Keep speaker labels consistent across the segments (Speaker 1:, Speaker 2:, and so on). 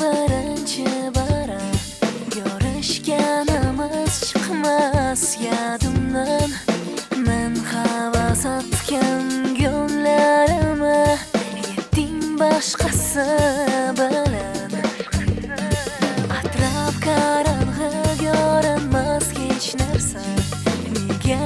Speaker 1: birinchi biri yorishganimiz chiqmas yadimdan men havas otgan yo'llarimni yetding boshqasi bilan. Atrof qorong'i ko'rinmas hech narsa nega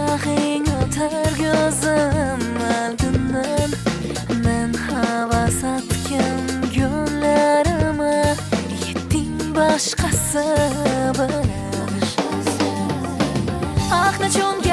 Speaker 1: Ах, на чем я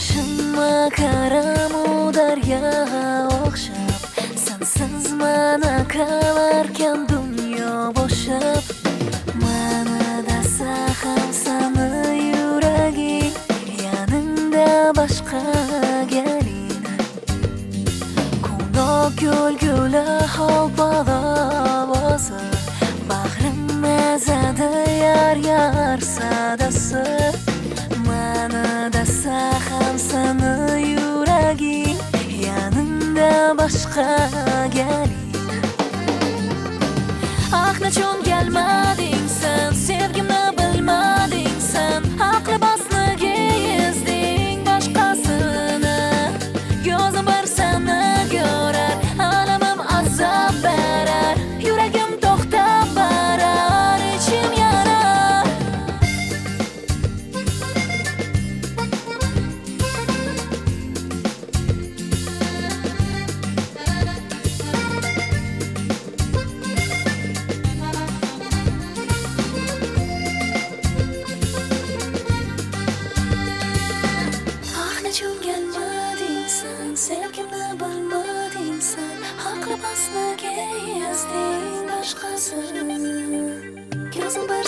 Speaker 1: Yashimma qaramu daryoga o'xshab Sensiz mana qalarkan dunyo bo'shab Manida ham sani yuraging Yaningda boshqa galin Ko'ngil gulgula hol ovozi Bag'rim mazada yar yar sadasi başka gelir Ah ne çok gelmedin sen Ah nechun kelmading sevgimni bilmading san haqli bosniga ezding boshqasini ko'zim bir